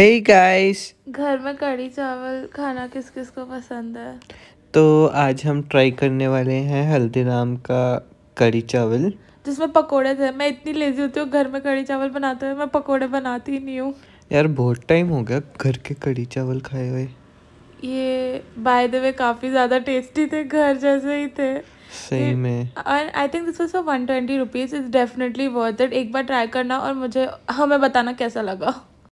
Hey guys घर में कड़ी चावल खाना किस किस को पसंद है? तो आज हम ट्राई करने वाले हैं हल्दीराम का कड़ी चावल। जिसमें पकोड़े थे। मैं इतनी लेजी होती हूँ घर में कड़ी चावल बनाते हुए मैं पकोड़े बनाती ही नहीं हूँ। यार बहुत टाइम हो गया घर के कड़ी चावल खाए हुए। ये बाय द वे काफ़ी ज़्यादा टेस्टी थे घर जैसे ही थे। सही में। I think this was for one twenty rupees is definitely worth it एक बार ट्राई करना और मुझे हमें बताना कैसा लगा।